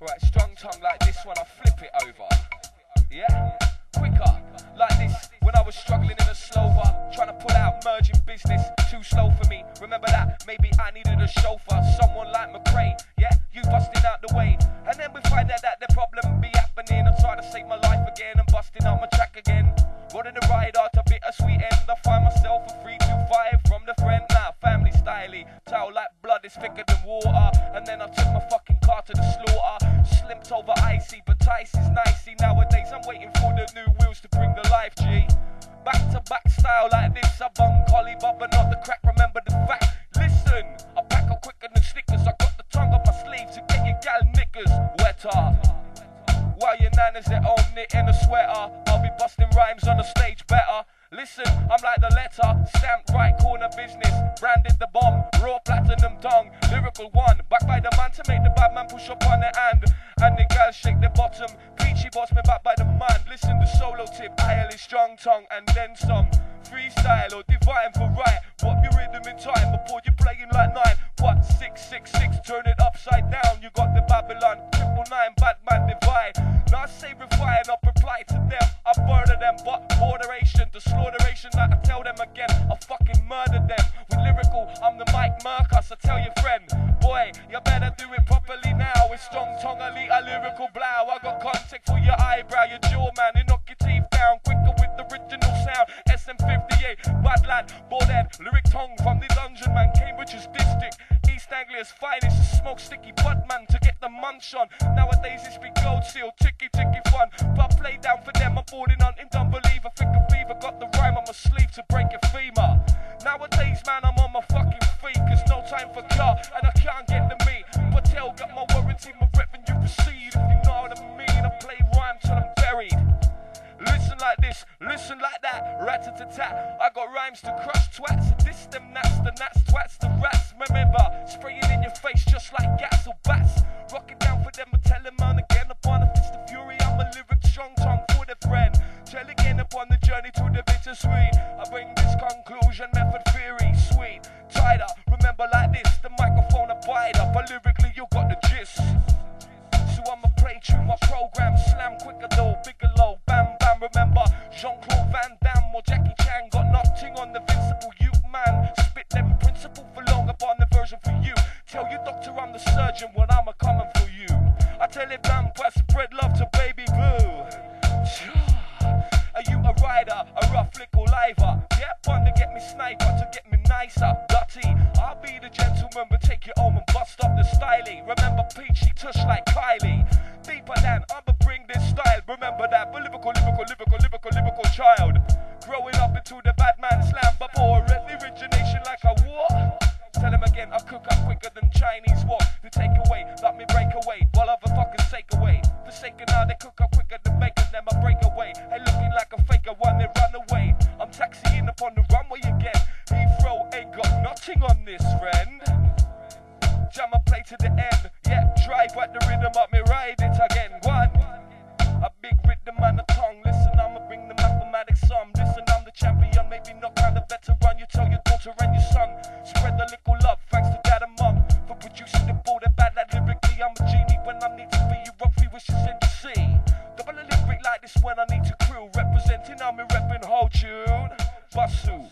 Right, strong tongue like this when I flip it over. Yeah? Quicker, like this when I was struggling in a slover, trying to pull out merging business. Too slow for me. Remember that? Maybe I needed a chauffeur, someone like McRae. Yeah, you busting out the way. And then we find out that the problem be happening. I try to save my life again and busting out my track again. Running the ride out a bittersweet end. I find myself a 325 from the friend. Now, family styly. Towel like blood is thicker than water. And then I took my fucking to the slaughter. Slimped over icy, but Tice is nicey. Nowadays, I'm waiting for the new wheels to bring the life, G. Back to back style like this. I bung collie, but not the crack. Remember the fact. Listen, I pack up quicker than stickers. I got the tongue up my sleeve to get your gal knickers wetter. While your nanas at home knitting a sweater, I'll be busting rhymes on the stage better. Listen, I'm like the letter, stamped right corner business, branded the bomb, raw platinum tongue, lyrical one, backed by the man to make the bad man push up on the hand, and the girls shake the bottom, peachy boss me back by the man. Listen, the solo tip, is strong tongue, and then some freestyle or divine for right. What your rhythm in time before you playing like nine. What six six six? Turn it upside down. You got the Babylon triple nine, bad man divide. Now I say refine, I reply to them. I murder them, but borderation to slaughterration. Like I tell them again, I fucking murder them with lyrical. I'm the Mike Mercus. I tell your friend, boy, you better do it properly now. With strong tongue, elite, a lyrical blow. I got contact for your eyebrow, your jaw, man. You knock your teeth down quicker with the original sound. SM58, bad lad, bored lyric tongue from the dungeon, man. Cambridge's district. East Anglia's finest, a smoke sticky butt man to get the munch on. Nowadays it's been gold seal, ticky ticky fun. But play down for them, I'm boarding on in don't believe I think to break your femur. Nowadays, man, I'm on my fucking feet, cause no time for car, and I can't get the meat. Patel got my warranty, my revenue proceed. If you know what I mean, I play rhyme till I'm buried. Listen like this, listen like that, rat a tat. I got rhymes to crush twats, this them nats, the nats, twats, the rats. Remember, spraying in your face just like gas or bats. Journey to the bittersweet. I bring this conclusion, method theory, sweet. Tighter, remember like this, the microphone a biter, but lyrically you got the gist. So I'ma play through my program, slam quicker though, bigger low, bam bam. Remember Jean-Claude Van Damme or Jackie Chan got nothing on the vincible you man. Spit them principle for long upon the version for you. Tell your doctor I'm the surgeon when I'm a coming for you. I tell it bam, press spread love to baby boo. Sniper, to get me nicer, dirty. I'll be the gentleman, but take you home and bust up the styling. Remember Peachy, tush like Kylie. Deeper than I'ma bring this style. Remember that, but lyrical, lyrical, lyrical, lyrical, lyrical child. Growing up into the bad man slam before origination like a war. Tell him again, I cook up quicker than Chinese walk. The take on the runway again. Heathrow ain't got nothing on this, friend. Jam a play to the end. Yeah, drive at the rhythm up me, ride it again. One, a big rhythm and a tongue. Listen, I'ma bring the mathematics sum. Listen, I'm the champion, maybe not kind of veteran. You tell your daughter and your son. Spread the little love, thanks to dad and mum for producing the ball that bad like lyrically. I'm a genie when I need to be. You rock three wishes and you see. Double a lyric like this when I need to crew. Representing, I'm in repping whole tune. passo